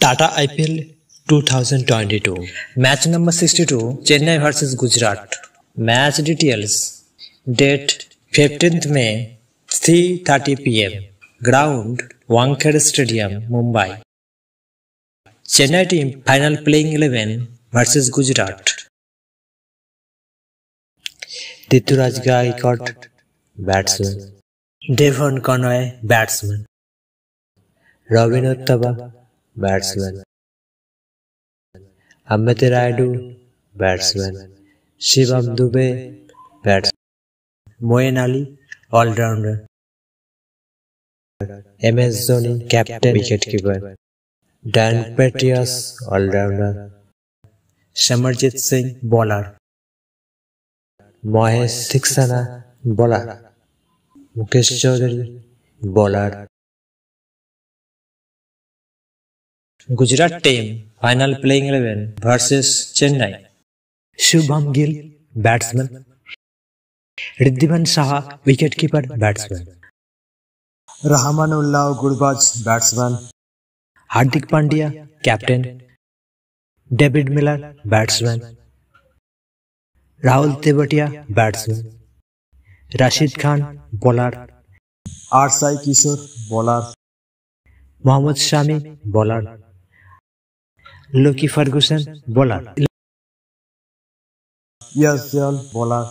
Tata IPL 2022 match number 62 Chennai versus Gujarat match details date fifteenth May three thirty P M ground Wankhede stadium Mumbai Chennai team final playing eleven versus Gujarat Ruturaj Gaikwad batsman Devon Conway batsman Robin Uthappa Uttaba batsman Amit Rayudu batsman Shivam Dube batsman Moeen Ali all-rounder MS Dhoni captain wicketkeeper Dan Petrus all-rounder Shamarjit Singh bowler Mahesh Theekshana bowler Mukesh Chaudhary bowler Gujarat team final playing eleven versus Chennai Shubman Gill batsman Wriddhiman Shah wicket keeper batsman Rahman Ullah Gurbaz batsman Hardik Pandya captain David Miller batsman Rahul Tewatia batsman Rashid Khan bowler आरसाई Kishore bowler Mohammad Shami bowler Loki Ferguson bowler. Yes, bowler.